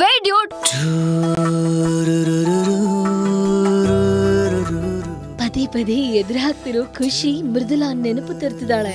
வே Dude ಪದೇ ಪದೇ ಎದುರಾಗ್ತಿರೋ ಖುಷಿ ಮೃದುಲಾ ನೆನಪು ತರ್ತಿದ್ದಾಳೆ